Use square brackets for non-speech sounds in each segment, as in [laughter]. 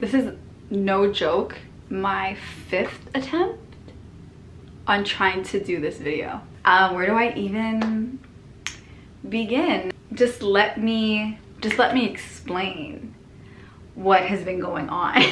this is no joke, my fifth attempt on trying to do this video. Um, where do I even begin? Just let me, just let me explain what has been going on. [laughs]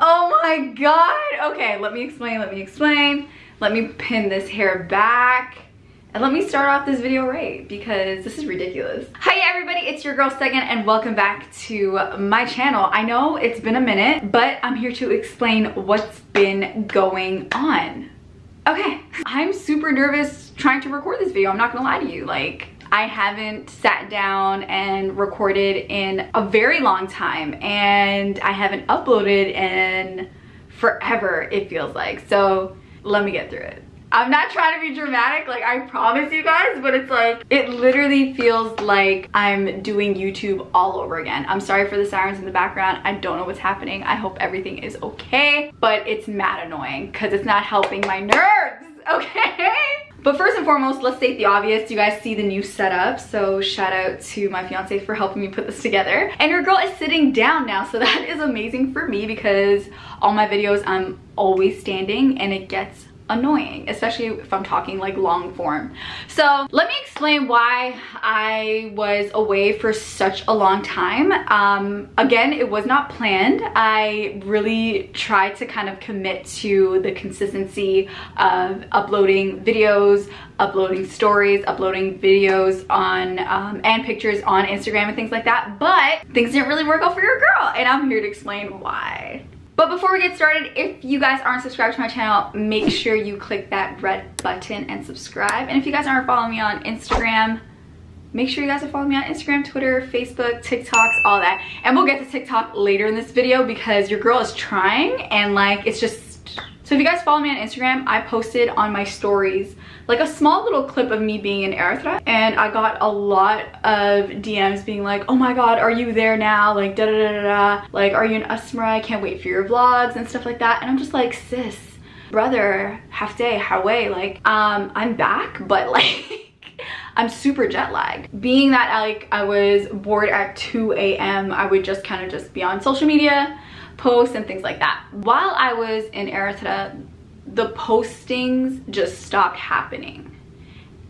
oh my God. Okay, let me explain, let me explain. Let me pin this hair back. And let me start off this video right because this is ridiculous. Hi everybody, it's your girl Segen and welcome back to my channel. I know it's been a minute, but I'm here to explain what's been going on. Okay, I'm super nervous trying to record this video. I'm not gonna lie to you. Like, I haven't sat down and recorded in a very long time and I haven't uploaded in forever, it feels like. So let me get through it. I'm not trying to be dramatic, like I promise you guys, but it's like, it literally feels like I'm doing YouTube all over again. I'm sorry for the sirens in the background. I don't know what's happening. I hope everything is okay, but it's mad annoying because it's not helping my nerves, [laughs] okay? But first and foremost, let's state the obvious. You guys see the new setup, so shout out to my fiance for helping me put this together. And your girl is sitting down now, so [laughs] that is amazing for me because all my videos I'm always standing and it gets annoying, especially if I'm talking like long form. So let me explain why I was away for such a long time. Um, again, it was not planned. I really tried to kind of commit to the consistency of uploading videos, uploading stories, uploading videos on um, and pictures on Instagram and things like that. But things didn't really work out for your girl and I'm here to explain why. But before we get started, if you guys aren't subscribed to my channel, make sure you click that red button and subscribe. And if you guys aren't following me on Instagram, make sure you guys are following me on Instagram, Twitter, Facebook, TikToks, all that. And we'll get to TikTok later in this video because your girl is trying and like it's just so if you guys follow me on Instagram, I posted on my stories like a small little clip of me being in Eritrea and I got a lot of DMs being like, oh my god, are you there now? Like da da da da da. Like, are you in Asmara? I can't wait for your vlogs and stuff like that. And I'm just like, sis, brother, half day, way? like, um, I'm back, but [laughs] like, I'm super jet lagged. Being that like I was bored at 2 a.m., I would just kind of just be on social media, posts and things like that. While I was in Eritrea, the postings just stopped happening.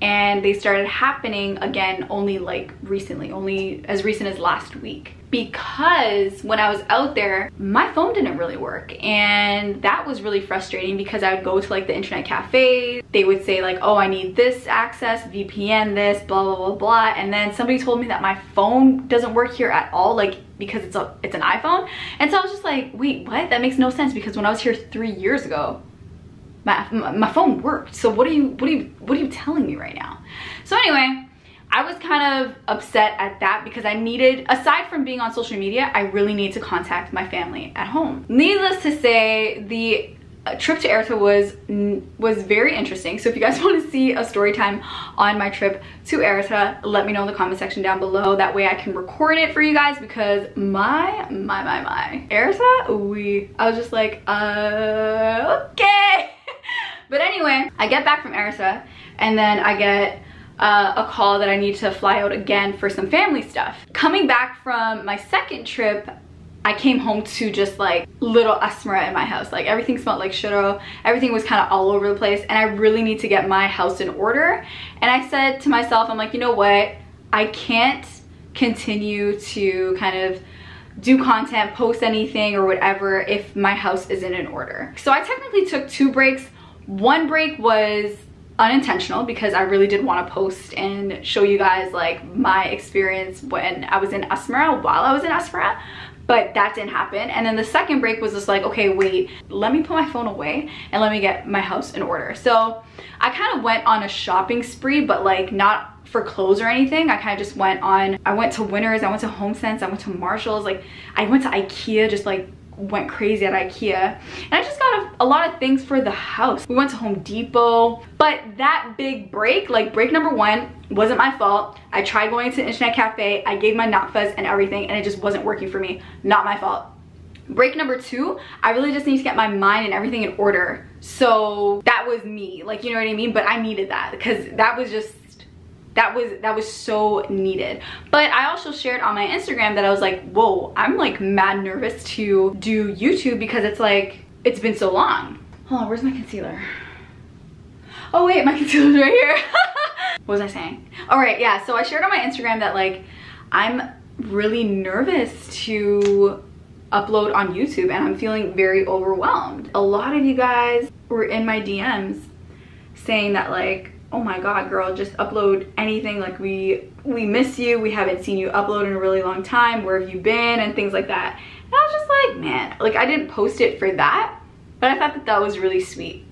And they started happening again only like recently only as recent as last week. Because when I was out there my phone didn't really work. And that was really frustrating because I would go to like the internet cafe. They would say like oh I need this access VPN this blah blah blah blah. And then somebody told me that my phone doesn't work here at all like because it's a it's an iPhone. And so I was just like wait what? That makes no sense because when I was here three years ago my, my phone worked. So what are you, what are you, what are you telling me right now? So anyway, I was kind of upset at that because I needed, aside from being on social media, I really need to contact my family at home. Needless to say, the trip to Eritrea was was very interesting. So if you guys [laughs] want to see a story time on my trip to Eritrea, let me know in the comment section down below. That way I can record it for you guys because my, my, my, my. Eritrea, we, I was just like, uh, okay. But anyway, I get back from Eritrea and then I get uh, a call that I need to fly out again for some family stuff. Coming back from my second trip, I came home to just like little Asmara in my house. Like everything smelled like shiro. Everything was kind of all over the place and I really need to get my house in order. And I said to myself, I'm like, you know what? I can't continue to kind of do content, post anything or whatever if my house isn't in order. So I technically took two breaks one break was unintentional because I really did want to post and show you guys like my experience when I was in Asmara while I was in Asmara but that didn't happen. And then the second break was just like okay wait let me put my phone away and let me get my house in order. So I kind of went on a shopping spree but like not for clothes or anything. I kind of just went on I went to Winners I went to HomeSense I went to Marshalls like I went to Ikea just like went crazy at Ikea. And I just got a, a, lot of things for the house. We went to Home Depot, but that big break, like break number one, wasn't my fault. I tried going to internet cafe, I gave my nakfas and everything, and it just wasn't working for me. Not my fault. Break number two, I really just need to get my mind and everything in order. So that was me, like, you know what I mean? But I needed that because that was just that was that was so needed. But i also shared on my instagram that i was like whoa i'm like mad nervous to do youtube because it's like it's been so long. Hold on where's my concealer? Oh wait my [laughs] concealer's right here. [laughs] What was i saying? All right yeah so i shared on my instagram that like i'm really nervous to upload on youtube and i'm feeling very overwhelmed. A lot of you guys were in my dms saying that like oh my god girl just upload anything like we we miss you we haven't seen you upload in a really long time where have you been and things like that. And i was just like man like i didn't post it for that but i thought that that was really sweet.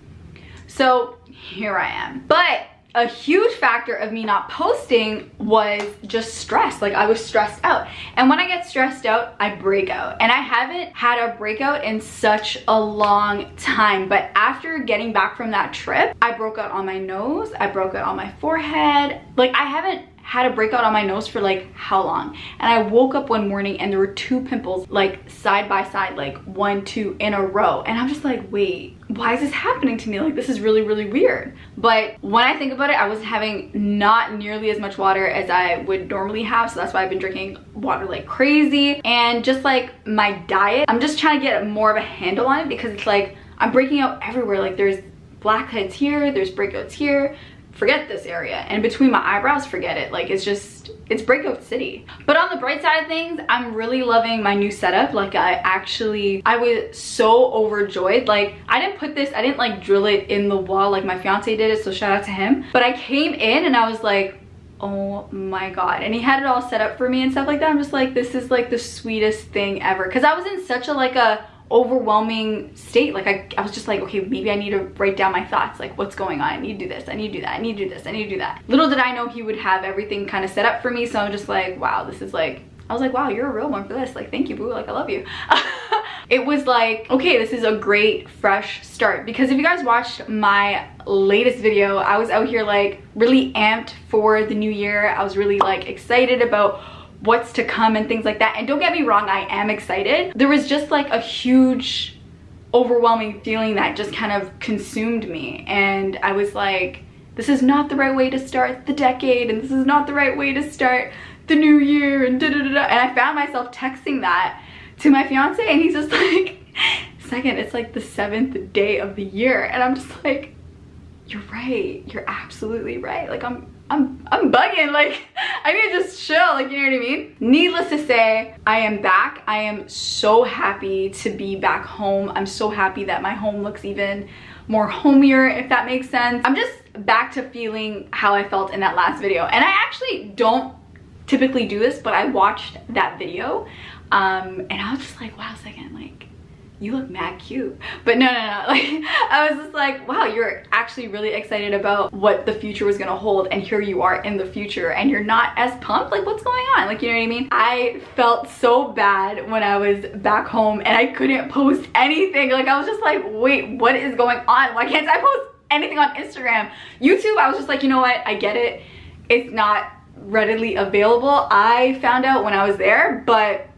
So here i am. But a huge factor of me not posting was just stress. Like I was stressed out. And when I get stressed out, I break out. And I haven't had a breakout in such a long time. But after getting back from that trip, I broke out on my nose. I broke out on my forehead. Like I haven't had a breakout on my nose for like how long? And I woke up one morning and there were two pimples like side by side like one two in a row. And I'm just like wait why is this happening to me? Like this is really really weird. But when I think about it I was having not nearly as much water as I would normally have. So that's why I've been drinking water like crazy. And just like my diet I'm just trying to get more of a handle on it because it's like I'm breaking out everywhere. Like there's blackheads here there's breakouts here forget this area. And between my eyebrows forget it. Like it's just it's breakout city. But on the bright side of things i'm really loving my new setup. Like i actually i was so overjoyed. Like i didn't put this i didn't like drill it in the wall like my fiance did it so shout out to him. But i came in and i was like oh my god. And he had it all set up for me and stuff like that. I'm just like this is like the sweetest thing ever. Because i was in such a like a overwhelming state. Like I, I was just like okay maybe I need to write down my thoughts. Like what's going on? I need to do this. I need to do that. I need to do this. I need to do that. Little did I know he would have everything kind of set up for me. So I'm just like wow this is like I was like wow you're a real one for this. Like thank you boo. Like I love you. [laughs] It was like okay this is a great fresh start. Because if you guys watched my latest video I was out here like really amped for the new year. I was really like excited about what's to come and things like that. And don't get me wrong, I am excited. There was just like a huge overwhelming feeling that just kind of consumed me. And I was like, this is not the right way to start the decade and this is not the right way to start the new year and da da da da. And I found myself texting that to my fiance and he's just [laughs] like, Segen, it's like the seventh day of the year. And I'm just like, you're right. You're absolutely right. Like I'm I'm, I'm bugging, like, I need to just chill, like, you know what I mean? Needless to say, I am back. I am so happy to be back home. I'm so happy that my home looks even more homier, if that makes sense. I'm just back to feeling how I felt in that last video. And I actually don't typically do this, but I watched that video um, and I was just like, wow, Segen, like, you look mad cute. But no, no, no, [laughs] like I was just like, wow, you're actually really excited about what the future was gonna hold and here you are in the future and you're not as pumped, like what's going on? Like, you know what I mean? I felt so bad when I was back home and I couldn't post anything. Like I was just like, wait, what is going on? Why can't I post anything on Instagram? YouTube, I was just like, you know what, I get it. It's not readily available. I found out when I was there, but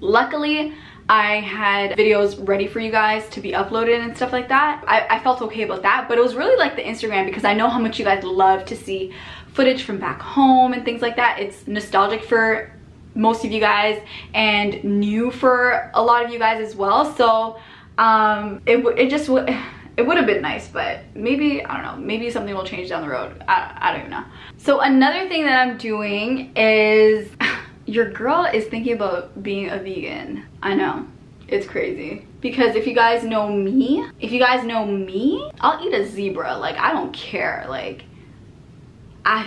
luckily I had videos ready for you guys to be uploaded and stuff like that. I, I felt okay about that, but it was really like the Instagram because I know how much you guys love to see footage from back home and things like that. It's nostalgic for most of you guys and new for a lot of you guys as well. So um, it, it just would [sighs] it would have been nice but maybe i don't know maybe something will change down the road I, I don't even know so another thing that i'm doing is [laughs] your girl is thinking about being a vegan. I know. It's crazy. Because if you guys know me, if you guys know me, I'll eat a zebra. Like, I don't care. Like, I...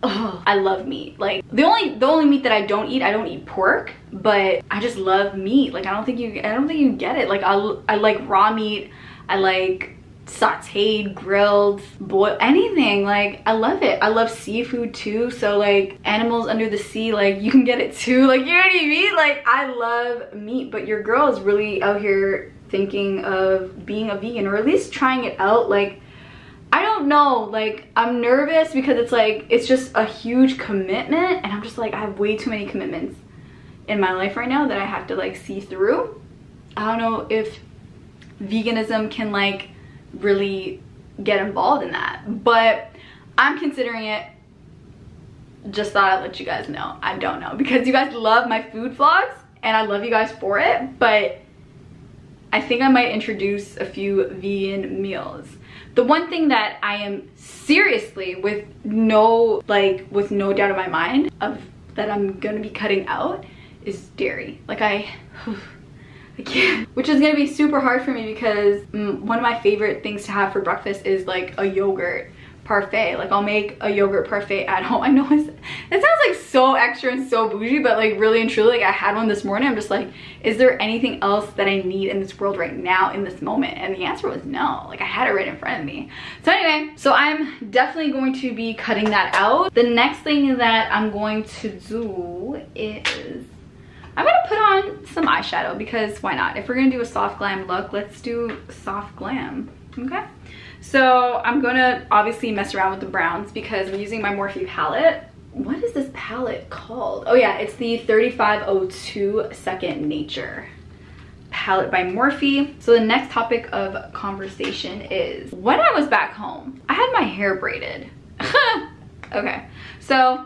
Oh, I love meat. Like the only the only meat that I don't eat, I don't eat pork, but I just love meat. Like I don't think you I don't think you get it. Like I I like raw meat. I like sauteed, grilled, boiled, anything. Like, I love it. I love seafood too. So like animals under the sea, like you can get it too. [laughs] Like, you know what I mean? Like, I love meat, but your girl is really out here thinking of being a vegan or at least trying it out. Like, I don't know, like I'm nervous because it's like, it's just a huge commitment and I'm just like, I have way too many commitments in my life right now that I have to like see through. I don't know if veganism can like really get involved in that. But I'm considering it just thought I'd let you guys know. I don't know because you guys love my food vlogs and I love you guys for it, but I think I might introduce a few vegan meals. The one thing that I am seriously with no like with no doubt in my mind of that I'm gonna be cutting out is dairy. Like I [sighs] [laughs] I can't. Which is gonna be super hard for me because mm, one of my favorite things to have for breakfast is like a yogurt parfait. Like I'll make a yogurt parfait at [laughs] home. I know it sounds like so extra and so bougie, but like really and truly, like I had one this morning. I'm just like, is there anything else that I need in this world right now in this moment? And the answer was no. Like I had it right in front of me. So anyway, so I'm definitely going to be cutting that out. The next thing that I'm going to do is I'm gonna put on some eyeshadow because why not? If we're gonna do a soft glam look, let's do soft glam, okay? So I'm gonna obviously mess around with the browns because I'm using my Morphe palette. What is this palette called? Oh yeah, it's the 3502 Second Nature palette by Morphe. So the next topic of conversation is when I was back home, I had my hair braided. [laughs] okay, so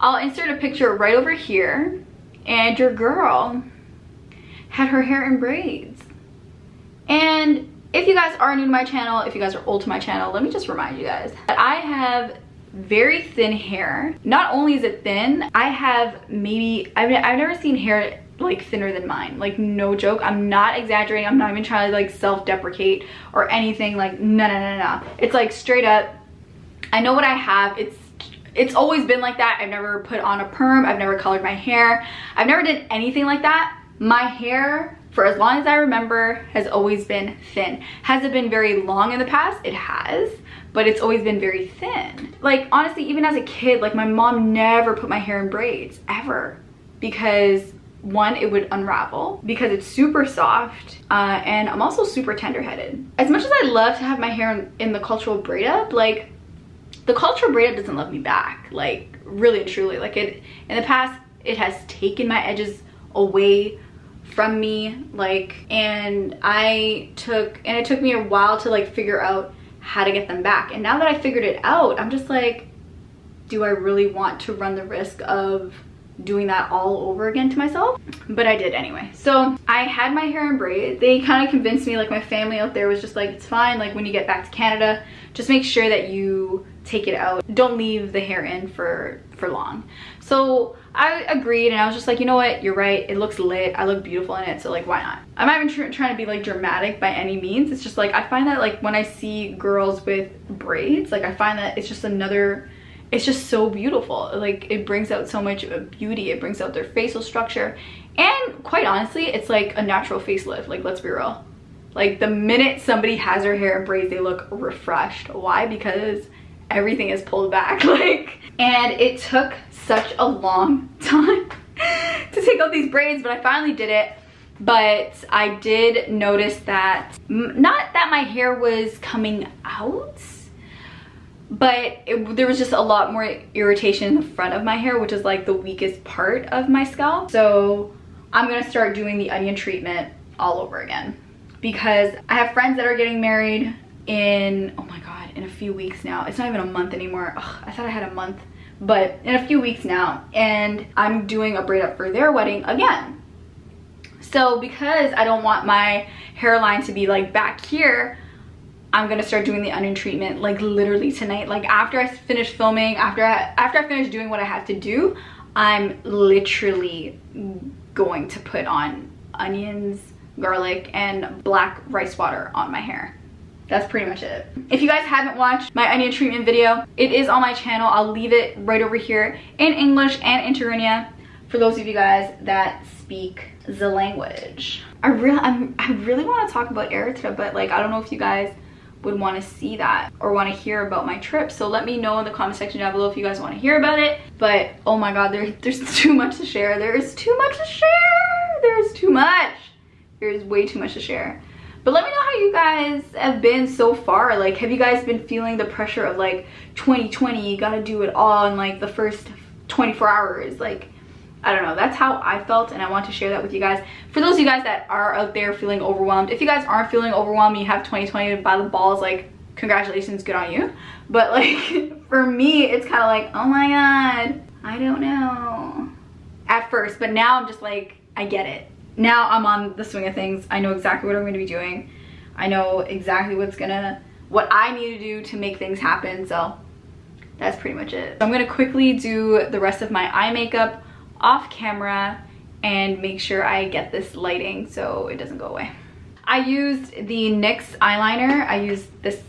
I'll insert a picture right over here and your girl had her hair in braids. And if you guys are new to my channel, if you guys are old to my channel, let me just remind you guys that I have very thin hair. Not only is it thin, I have maybe, I've, I've never seen hair like thinner than mine. Like no joke. I'm not exaggerating. I'm not even trying to like self-deprecate or anything. Like no no no no it's like straight up i know what i have. It's it's always been like that i've never put on a perm i've never colored my hair i've never did anything like that my hair for as long as I remember has always been thin. Has it been very long in the past? It has, but it's always been very thin. Like honestly, even as a kid, like my mom never put my hair in braids, ever. Because one, it would unravel because it's super soft uh, and I'm also super tender-headed. As much as I love to have my hair in, in the cultural braid up, like the cultural braid up doesn't love me back. Like really and truly, like it, in the past, it has taken my edges away from me like and I took and it took me a while to like figure out how to get them back. And now that I figured it out I'm just like do I really want to run the risk of doing that all over again to myself? But I did anyway. So I had my hair in braids. They kind of convinced me like my family out there was just like it's fine like when you get back to Canada just make sure that you take it out don't leave the hair in for for long so I agreed and I was just like, you know what, you're right. It looks lit. I look beautiful in it. So like, why not? I'm not even tr trying to be like dramatic by any means. It's just like, I find that like when I see girls with braids, like I find that it's just another, it's just so beautiful. Like it brings out so much uh, beauty. It brings out their facial structure. And quite honestly, it's like a natural facelift. Like let's be real. Like the minute somebody has their hair in braids, they look refreshed. Why? Because everything is pulled back [laughs] like and it took such a long [laughs] time to take out these braids, but I finally did it. But I did notice that, not that my hair was coming out, but it, there was just a lot more irritation in the front of my hair, which is like the weakest part of my scalp. So I'm gonna start doing the onion treatment all over again because I have friends that are getting married in, oh my God, in a few weeks now. It's not even a month anymore. Ugh, I thought I had a month but in a few weeks now and I'm doing a braid up for their wedding again. So because I don't want my hairline to be like back here, I'm gonna start doing the onion treatment like literally tonight. Like after I finish filming, after I, after I finish doing what I have to do, I'm literally going to put on onions, garlic, and black rice water on my hair that's pretty much it. If you guys haven't watched my onion treatment video, it is on my channel. I'll leave it right over here in English and in Tigrinya for those of you guys that speak the language. I really, i really want to talk about Eritrea, but like, I don't know if you guys would want to see that or want to hear about my trip. So let me know in the comment section down below if you guys want to hear about it. But oh my God, there, [laughs] there's too much to share. There is too much to share. There's too much. There's way too much to share. But let me know how you guys have been so far. Like, have you guys been feeling the pressure of like 2020, you gotta do it all in like the first 24 hours? Like, I don't know. That's how I felt and I want to share that with you guys. For those of you guys that are out there feeling overwhelmed, if you guys aren't feeling overwhelmed, you have 2020 by the balls, like, congratulations, good on you. But [laughs] like, for me, it's kind of like, oh my God, I don't know. At first, but now I'm just like, I get it. Now I'm on the swing of things. I know exactly what I'm gonna be doing. I know exactly what's gonna, what I need to do to make things happen. So that's pretty much it. I'm gonna quickly do the rest of my eye makeup off camera and make sure I get this lighting so it doesn't go away. I used the NYX eyeliner. I used this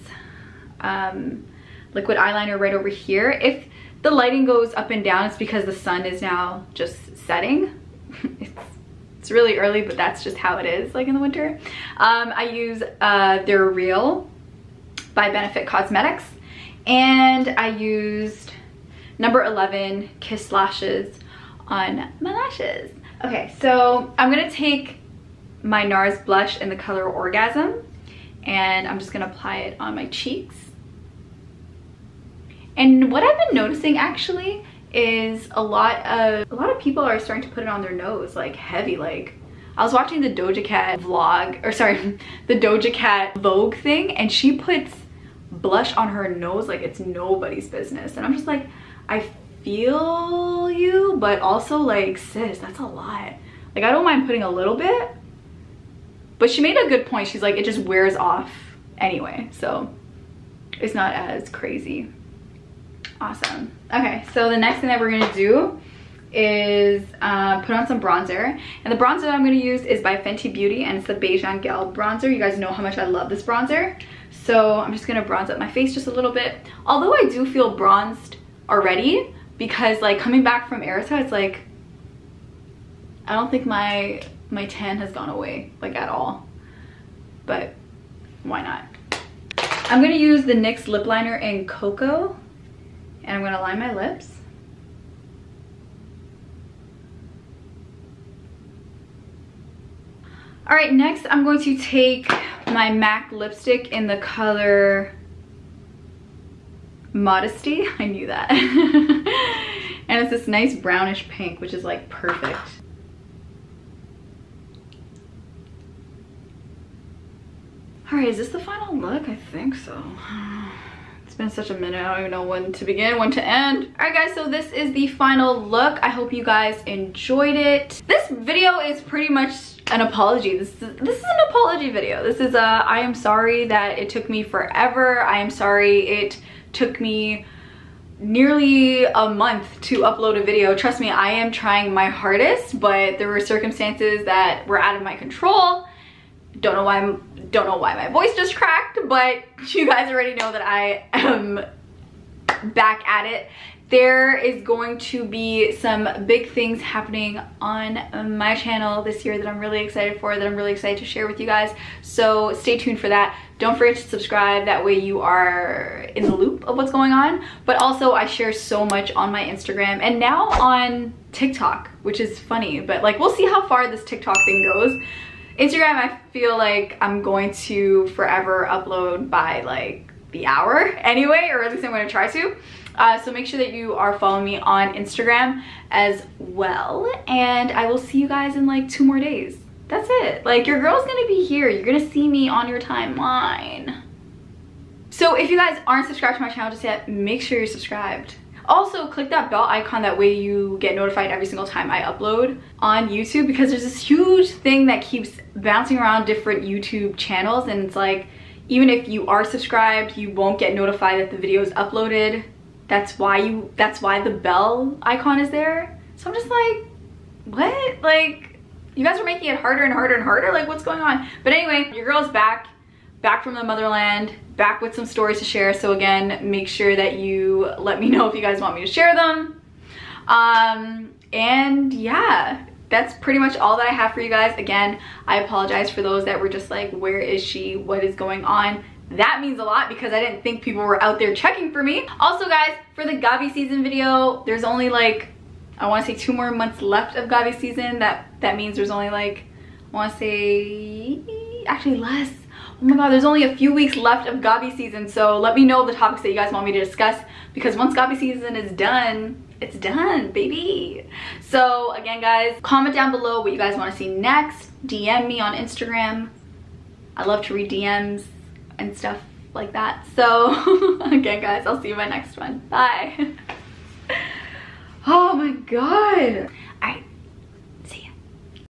um, liquid eyeliner right over here. If the lighting goes up and down, it's because the sun is now just setting. [laughs] it's, really early, but that's just how it is, like in the winter. Um, I use uh, They're Real by Benefit Cosmetics. And I used number 11 Kiss Lashes on my lashes. Okay, so I'm gonna take my NARS blush in the color Orgasm and I'm just gonna apply it on my cheeks. And what I've been noticing actually is a lot of a lot of people are starting to put it on their nose like heavy like I was watching the Doja Cat vlog or sorry [laughs] the Doja Cat Vogue thing and she puts blush on her nose like it's nobody's business and I'm just like I feel you but also like sis that's a lot like I don't mind putting a little bit but she made a good point. She's like, it just wears off anyway. So it's not as crazy. Awesome. Okay, so the next thing that we're gonna do is uh, put on some bronzer. And the bronzer that I'm gonna use is by Fenty Beauty and it's the Bajan Gyal bronzer. You guys know how much I love this bronzer. So I'm just gonna bronze up my face just a little bit. Although I do feel bronzed already because like coming back from Erisa, it's like, I don't think my my tan has gone away like at all but why not i'm gonna use the nyx lip liner in cocoa and i'm gonna line my lips all right next i'm going to take my mac lipstick in the color modesty [laughs] i knew that [laughs] and it's this nice brownish pink which is like perfect All right, is this the final look? I think so. [sighs] Been such a minute, I don't even know when to begin, when to end. All right guys, so this is the final look. I hope you guys enjoyed it. This video is pretty much an apology. This is, this is an apology video. This is a, I am sorry that it took me forever. I am sorry it took me nearly a month to upload a video. Trust me, I am trying my hardest, but there were circumstances that were out of my control don't know why I'm don't know why my voice just cracked but you guys already know that I am back at it there is going to be some big things happening on my channel this year that I'm really excited for, that I'm really excited to share with you guys. So stay tuned for that. Don't forget to subscribe, that way you are in the loop of what's going on. But also I share so much on my Instagram and now on TikTok, which is funny, but like we'll see how far this TikTok thing goes. Instagram, I feel like I'm going to forever upload by like the hour [laughs] anyway, or at least I'm going to try to. Uh, so make sure that you are following me on Instagram as well. And I will see you guys in like two more days. That's it. Like your girl's gonna be here. You're gonna see me on your timeline. So if you guys aren't subscribed to my channel just yet, make sure you're subscribed. Also, click that bell icon, that way you get notified every single time I upload on YouTube because there's this huge thing that keeps bouncing around different YouTube channels and it's like, even if you are subscribed, you won't get notified that the video is uploaded. That's why you, that's why the bell icon is there. So I'm just like, what? Like, you guys are making it harder and harder and harder? Like, what's going on? But anyway, your girl's back back from the motherland, back with some stories to share. So again, make sure that you let me know if you guys want me to share them. Um, and yeah, that's pretty much all that I have for you guys. Again, I apologize for those that were just like, where is she? What is going on? That means a lot because I didn't think people were out there checking for me. Also guys, for the Gabi season video, there's only like, I wanna say two more months left of Gabi season. That, that means there's only like, I wanna say, actually less oh my god there's only a few weeks left of Gabi season so let me know the topics that you guys want me to discuss because once Gabi season is done it's done baby so again guys comment down below what you guys want to see next dm me on instagram i love to read dms and stuff like that. So [laughs] again, guys, I'll see you in my next one. Bye. [laughs] oh my God.